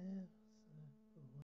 Yeah.